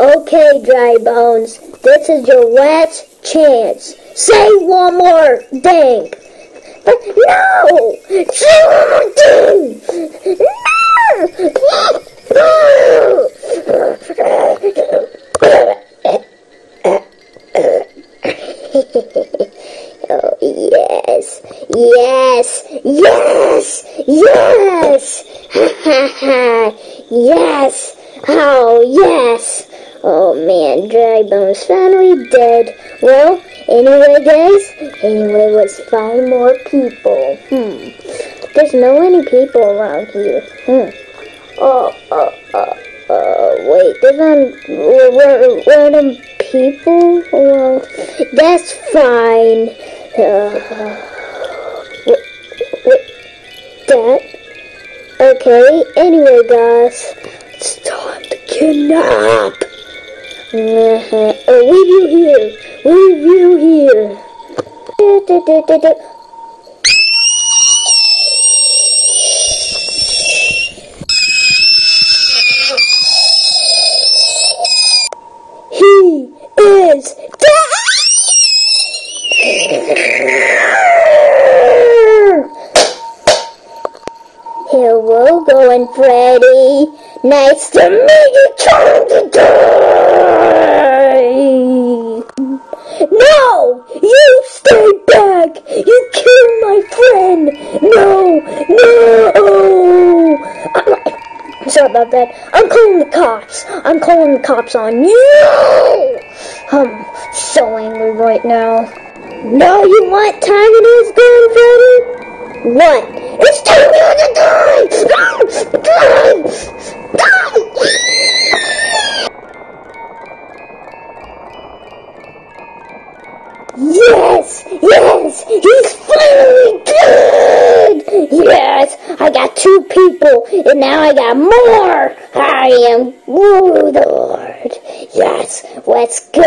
Okay, Dry Bones, this is your last chance. Say one more thing. But no! Say one more thing! oh, yes. Yes. Yes. Yes. Ha ha ha. Yes. Oh, yes. Oh man, Dry Bones finally dead. Well, anyway, guys, anyway, let's find more people. Hmm. There's no any people around here. Hmm. Oh, oh, oh, oh, wait, there's not r- random people? Well, that's fine. Uh, what, what, that? Okay, anyway, guys, it's time to kidnap. Uh-huh. Oh, leave you here. You here. Du- du- du- du- du. He is dead! Hello, Golden Freddy. Nice to meet you, trying to die. No! You stay back! You killed my friend! No! No! Sorry about that. I'm calling the cops. I'm calling the cops on you! I'm so angry right now. No, you what time it is, Gun Freddy? What? It's time Yes! Yes! He's finally good! Yes! I got two people, and now I got more! I am Warlord! Yes! Let's go!